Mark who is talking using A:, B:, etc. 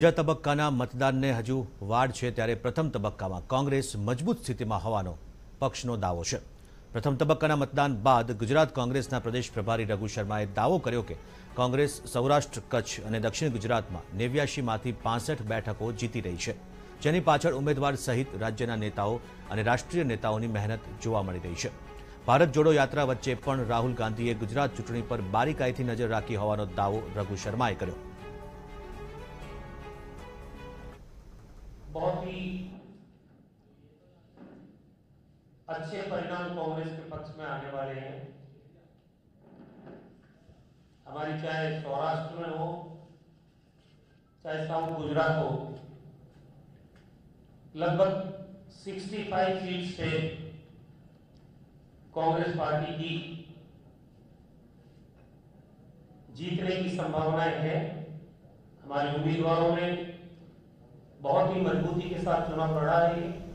A: બીજા તબક્કાના મતદાનને હજુ વાડ છે ત્યારે પ્રથમ તબક્કામાં કોંગ્રેસ મજબૂત સ્થિતિમાં હોવાનો પક્ષનો દાવો છે. પ્રથમ તબક્કાના મતદાન બાદ ગુજરાત કોંગ્રેસના પ્રદેશ પ્રભારી રઘુ શર્માએ દાવો કર્યો કે કોંગ્રેસ સૌરાષ્ટ્ર, કચ્છ અને દક્ષિણ ગુજરાતમાં નેવ્યાશીમાંથી પાસઠ બેઠકો જીતી રહી છે. જેની પાછળ ઉમેદવાર સહિત રાજ્યના નેતાઓ અને રાષ્ટ્રીય નેતાઓની મહેનત જોવા મળી રહી છે. ભારત જોડો યાત્રા વચ્ચે પણ રાહુલ ગાંધીએ ગુજરાત ચૂંટણી પર બારીકાઈથી નજર રાખી હોવાનો દાવો રઘુ શર્માએ કર્યો.
B: बहुत ही अच्छे परिणाम कांग्रेस के पक्ष में आने वाले हैं। हमारी चाहे सौराष्ट्र में हो, चाहे साउथ गुजरात हो, लगभग 65 सीट से कांग्रेस पार्टी की जीतने की संभावनाएँ हैं। हमारे उम्मीदवारों ने बहुत ही मजबूती के साथ चुनाव लड़ा है